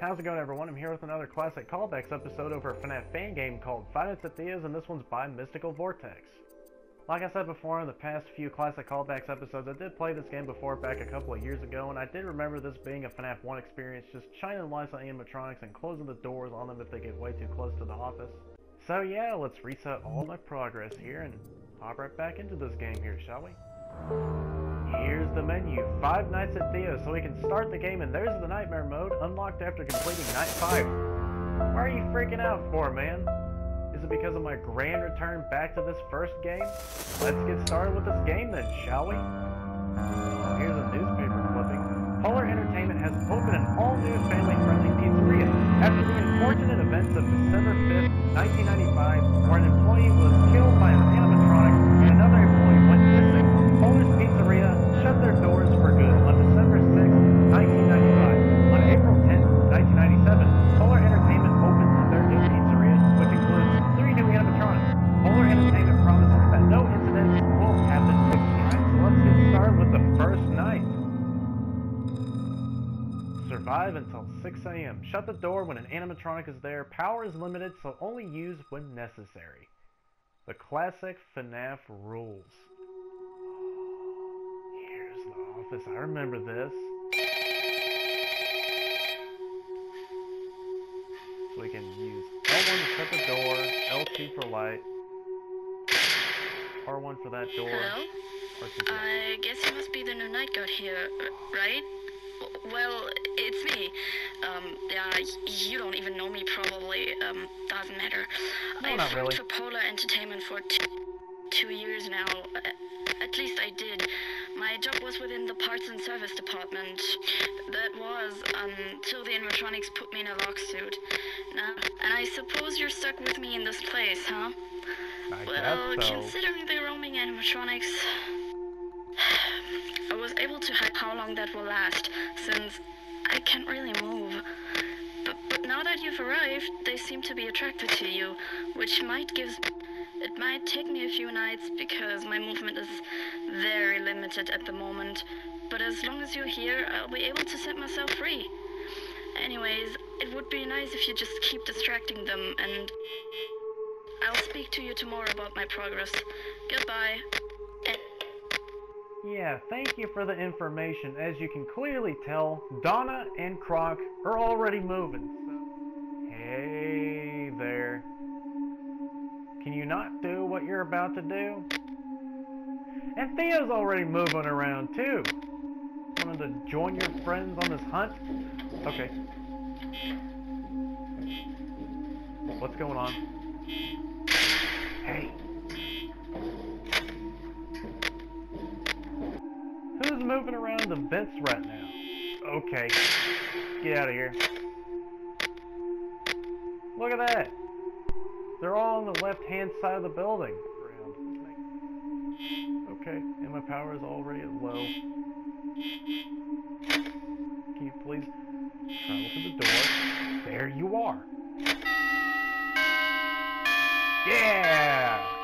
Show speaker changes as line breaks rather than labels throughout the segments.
How's it going everyone? I'm here with another classic callbacks episode over a FNAF fan game called Nights at Theo's and this one's by Mystical Vortex. Like I said before in the past few classic callbacks episodes, I did play this game before back a couple of years ago and I did remember this being a FNAF 1 experience, just shining lights on animatronics and closing the doors on them if they get way too close to the office. So yeah, let's reset all my progress here and hop right back into this game here, shall we? The menu, Five Nights at Theo's, so we can start the game, and there's the Nightmare mode, unlocked after completing Night 5. Why are you freaking out for, man? Is it because of my grand return back to this first game? Let's get started with this game then, shall we? Here's a newspaper clipping. Polar Entertainment has opened an all-new family-friendly pizzeria after the unfortunate events of December 5th, 1995, where an employee 6 Shut the door when an animatronic is there. Power is limited, so only use when necessary. The classic FNAF rules. Here's the office. I remember this. So we can use L1 to shut the door, L2 for light, R1 for that door.
Hello? I guess you must be the new night guard here, right? Well, it's me. Um, yeah, you don't even know me probably. Um, doesn't matter.
No,
I've
not really.
worked for Polar Entertainment for t- two years now. At least I did. My job was within the parts and service department. That was until the animatronics put me in a lock suit. Now, and I suppose you're stuck with me in this place, huh?
I
Well,
guess so.
considering the roaming animatronics, I was able to hide how long that will last, since I can't really move. But, but now that you've arrived, they seem to be attracted to you, which might give. It might take me a few nights because my movement is very limited at the moment. But as long as you're here, I'll be able to set myself free. Anyways, it would be nice if you just keep distracting them and I'll speak to you tomorrow about my progress. Goodbye.
Yeah, thank you for the information. As you can clearly tell, Donna and Croc are already moving. Hey there. Can you not do what you're about to do? And Theo's already moving around too. Wanted to join your friends on this hunt? Okay. What's going on? Hey. Moving around the vents right now? Okay. Get out of here. Look at that. They're all on the left-hand side of the building. Okay, and my power is already low. Can you please travel to the door? There you are. Yeah!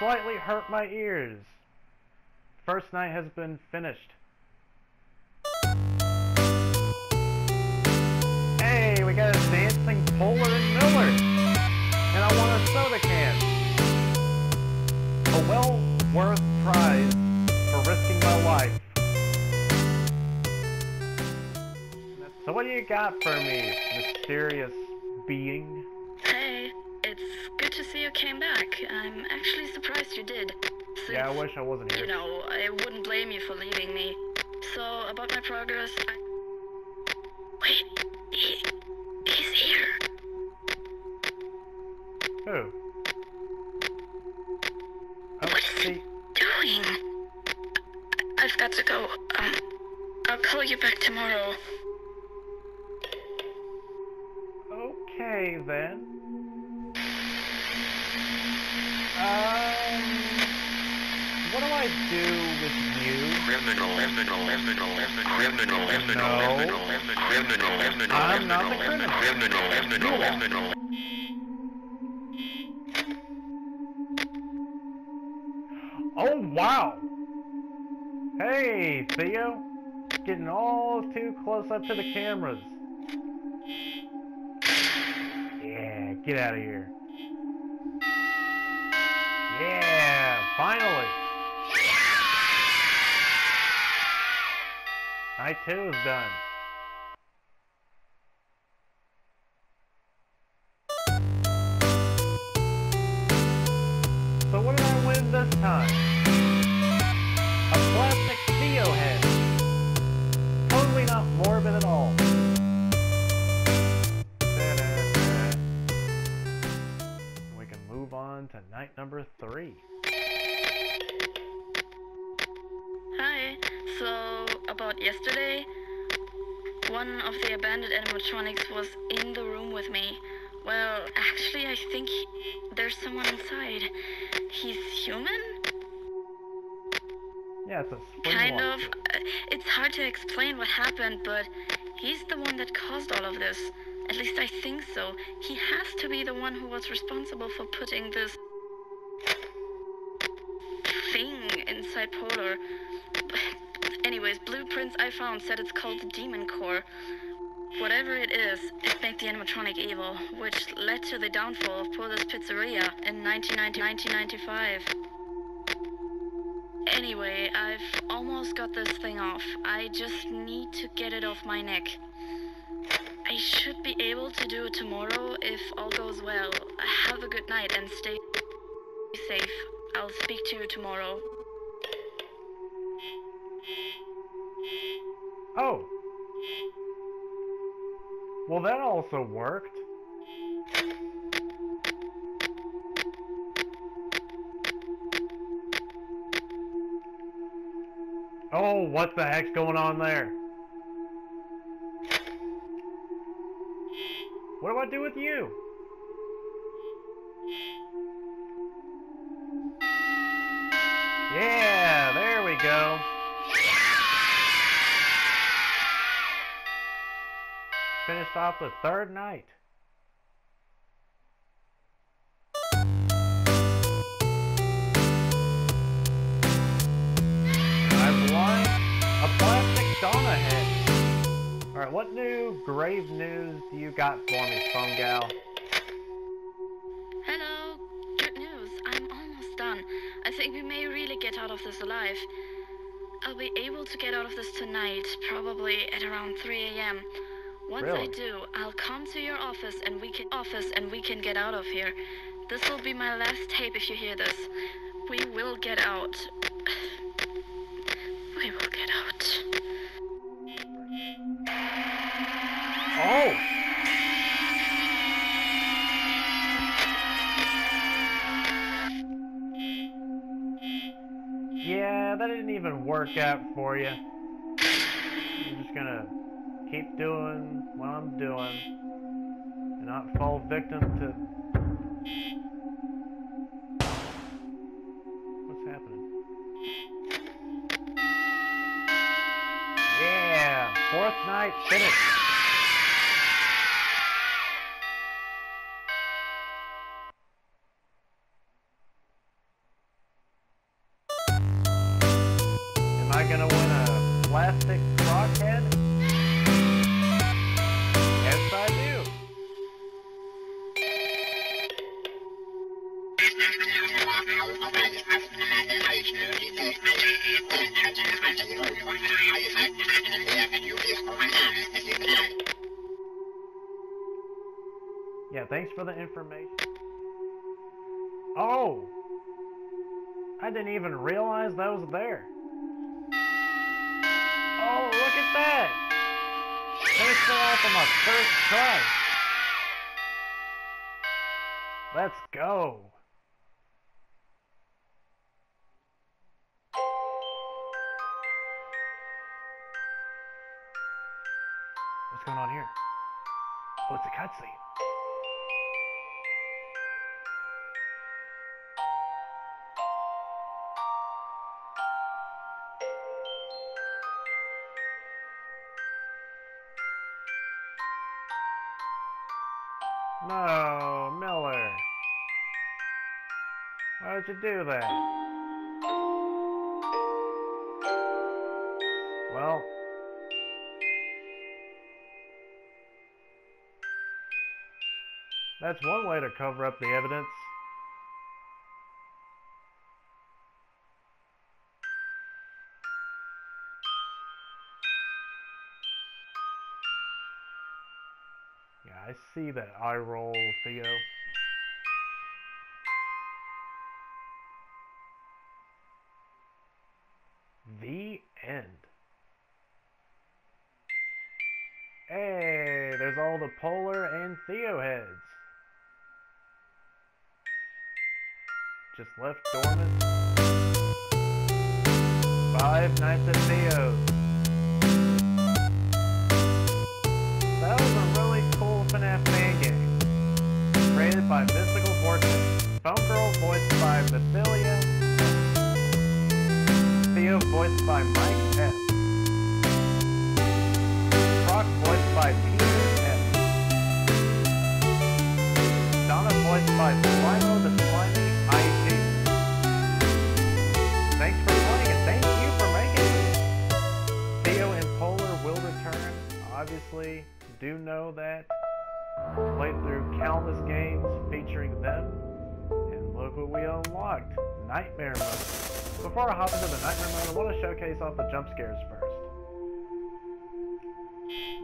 Slightly hurt my ears. First night has been finished. Hey, we got a dancing Polar and Miller. And I want a soda can. A well worth prize for risking my life. So what do you got for me, mysterious being?
hey, it's good to see you came back. I'm actually surprised you did. Since,
Yeah, I wish I wasn't here.
You know, I wouldn't blame you for leaving me. So, about my progress, I... Wait, he, he's here.
Who? Oh,
What is he doing? I- I've got to go. Um, I'll call you back tomorrow.
okay then. I do with you?
Criminal, criminal, criminal, criminal, criminal, criminal, criminal, criminal,
I'm not the criminal.
criminal, criminal.
Oh wow! Hey, Theo. getting all too close up to the cameras. Yeah, get out of here. Yeah, finally. Night two is done. So what did I win this time? A plastic Theo head. Totally not morbid at all. We can move on to night number three.
One of the abandoned animatronics was in the room with me. Well, actually, I think he, there's someone inside. He's human?
Yeah, it's a
Kind of. Uh, It's hard to explain what happened, but he's the one that caused all of this. At least I think so. He has to be the one who was responsible for putting this thing inside Polar. Anyways, blueprints I found said it's called the Demon Core. Whatever it is, it made the animatronic evil, which led to the downfall of Polar's Pizzeria in 1990 1995. Anyway, I've almost got this thing off. I just need to get it off my neck. I should be able to do it tomorrow if all goes well. Have a good night and stay safe. I'll speak to you tomorrow.
Oh. Well, that also worked. Oh, what the heck's going on there? What do I do with you? Yeah, there we go. Finished off the third night. I've won a plastic Donna head. Alright, what new grave news do you got for me, phone gal?
Hello. Good news. I'm almost done. I think we may really get out of this alive. I'll be able to get out of this tonight, probably at around 3 a.m. Once I do, I'll come to your office and we can office and we can get out of here. This will be my last tape if you hear this. We will get out. We will get out.
Oh! Yeah, that didn't even work out for you. Keep doing what I'm doing and not fall victim to. What's happening? Yeah, fourth night finished. Am I gonna win a plastic Croc head? Yeah, thanks for the information. Oh! I didn't even realize that was there. Oh, look at that! Finished off on my first try. Let's go. What's going on here? Oh, it's a cutscene. No, Miller. Why would you do that? That's one way to cover up the evidence. Yeah, I see that eye roll, Theo. The end. Hey, there's all the Polar and Theo heads. Just left dormant. Five Nights at Theo's. That was a really cool FNAF fan game. Created by Mystical Vortex. Phone Girl voiced by Bethilia. Theo voiced by Mike F. Croc voiced by Peter F. Donna voiced by Slimo Obviously, do know that. Played through countless games featuring them. And look what we unlocked. Nightmare mode. Before I hop into the nightmare mode, I want to showcase off the jump scares first.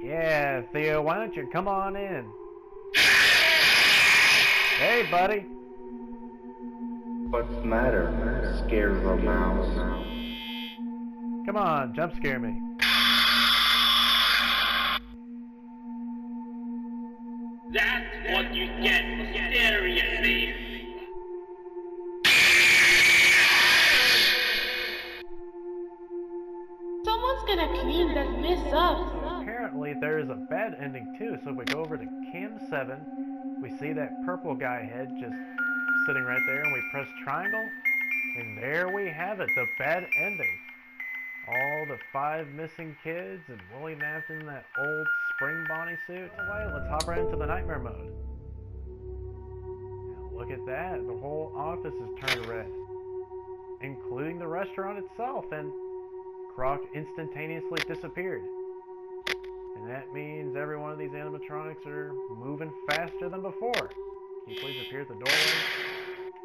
Yeah, Theo, why don't you come on in? Hey, buddy.
What's the matter, scarecrow mouse?
Come on, jump scare me.
That's what you get for staring me.
Someone's gonna clean this mess up.
Apparently, there is a bad ending too. So if we go over to Cam 7, we see that purple guy head just sitting right there, and we press triangle, and there we have it, the bad ending. All the five missing kids and William Afton that old spring Bonnie suit. Anyway, let's hop right into the nightmare mode. And look at that, the whole office is turned red, including the restaurant itself, and Croc instantaneously disappeared. And that means every one of these animatronics are moving faster than before. Can you please appear at the doorway?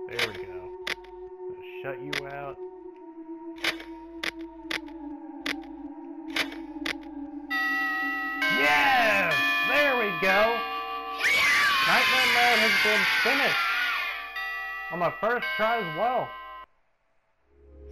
There we go. Shut you out. Been finished! On my first try as well.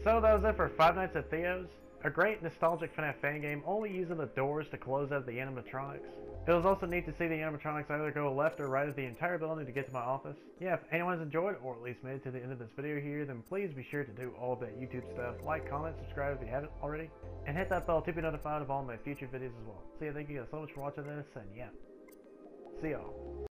So that was it for Five Nights at Theo's. A great nostalgic FNAF fan game, only using the doors to close out the animatronics. It was also neat to see the animatronics either go left or right of the entire building to get to my office. Yeah, if anyone's enjoyed or at least made it to the end of this video here, then please be sure to do all of that YouTube stuff. Like, comment, subscribe if you haven't already, and hit that bell to be notified of all my future videos as well. So yeah, thank you guys so much for watching this, and yeah, see y'all.